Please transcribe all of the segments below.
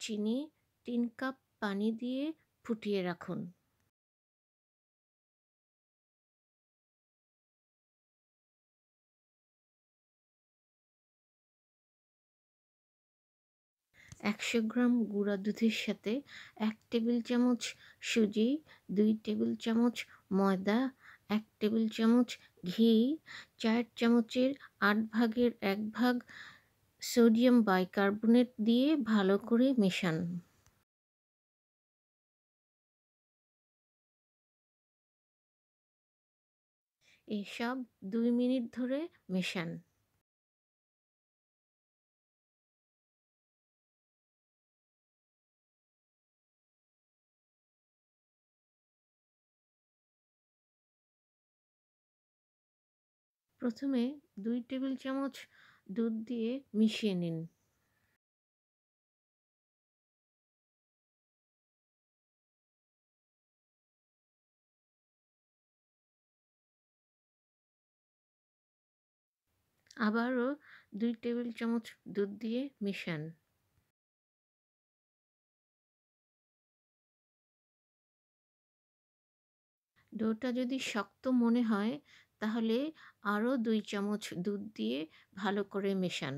চিনি তিন কাপ পানি দিয়ে ফুটিয়ে রাখুন। একশো গ্রাম গুঁড়া দুধের সাথে এক টেবিল চামচ সুজি, দুই টেবিল চামচ ময়দা, এক টেবিল চামচ ঘি, চার চামচের আট ভাগের এক ভাগ সোডিয়াম বাইকার্বনেট দিয়ে ভালো করে মেশান। এসব দুই মিনিট ধরে মেশান। প্রথমে দুই টেবিল চামচ দুধ দিয়ে মিশিয়ে নিন। আবারও দুই টেবিল চামচ দুধ দিয়ে মেশান। ডোটা যদি শক্ত মনে হয় তাহলে আরও দুই চামচ দুধ দিয়ে ভালো করে মেশান।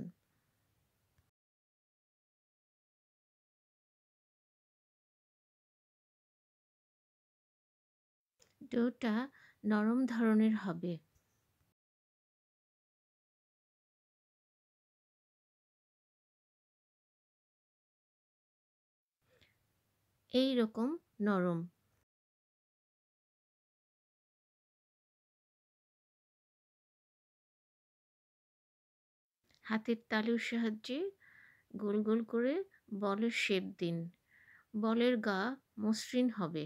ডোটা নরম ধরনের হবে। এই রকম নরম। হাতের তালুর সাহায্যে গোল গোল করে বলের শেপ দিন। বলের গা মসৃণ হবে।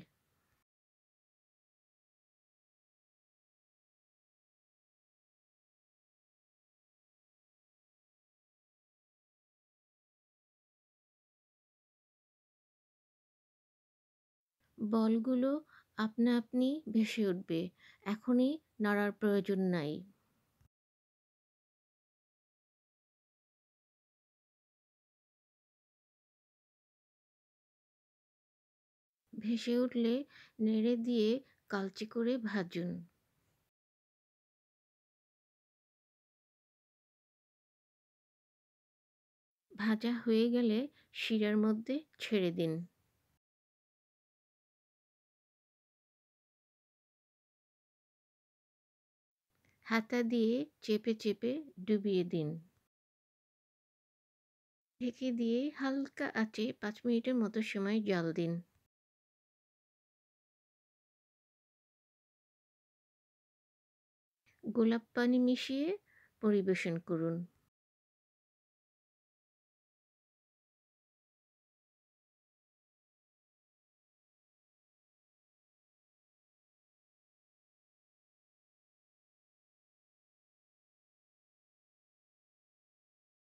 বলগুলো আপনা আপনি ভেসে উঠবে। এখনই নাড়ার প্রয়োজন নাই। ভেসে উঠলে নেড়ে দিয়ে কালচে করে ভাজুন। ভাজা হয়ে গেলে শিরার মধ্যে ছেড়ে দিন। হাতা দিয়ে চেপে চেপে ডুবিয়ে দিন। ঢেকে দিয়ে হালকা আঁচে পাঁচ মিনিটের মতো সময় জল দিন। গোলাপ পানি মিশিয়ে পরিবেশন করুন।